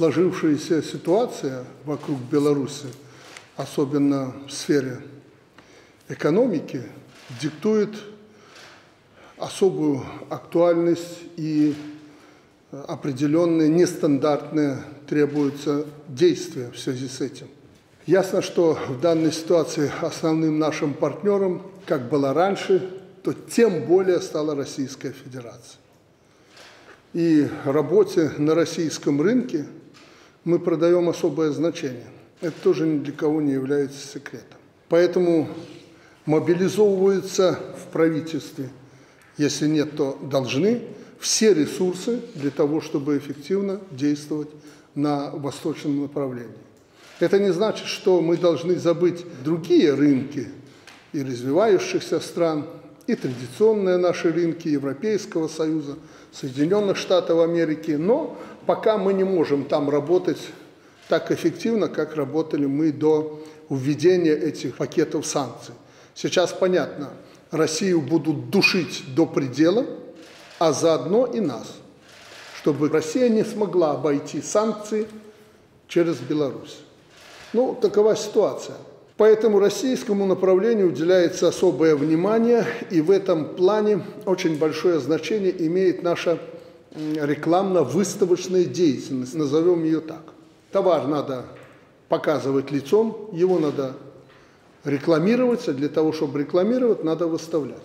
сложившаяся ситуация вокруг Беларуси, особенно в сфере экономики, диктует особую актуальность и определенные нестандартные требуются действия в связи с этим. Ясно, что в данной ситуации основным нашим партнером, как было раньше, то тем более стала Российская Федерация. И работе на российском рынке мы продаем особое значение. Это тоже ни для кого не является секретом. Поэтому мобилизовываются в правительстве, если нет, то должны, все ресурсы для того, чтобы эффективно действовать на восточном направлении. Это не значит, что мы должны забыть другие рынки и развивающихся стран, и традиционные наши рынки Европейского Союза, Соединенных Штатов Америки, но пока мы не можем там работать так эффективно, как работали мы до введения этих пакетов санкций. Сейчас понятно, Россию будут душить до предела, а заодно и нас, чтобы Россия не смогла обойти санкции через Беларусь. Ну, такова ситуация. Поэтому российскому направлению уделяется особое внимание, и в этом плане очень большое значение имеет наша рекламно-выставочная деятельность, назовем ее так. Товар надо показывать лицом, его надо рекламировать, а для того, чтобы рекламировать, надо выставлять.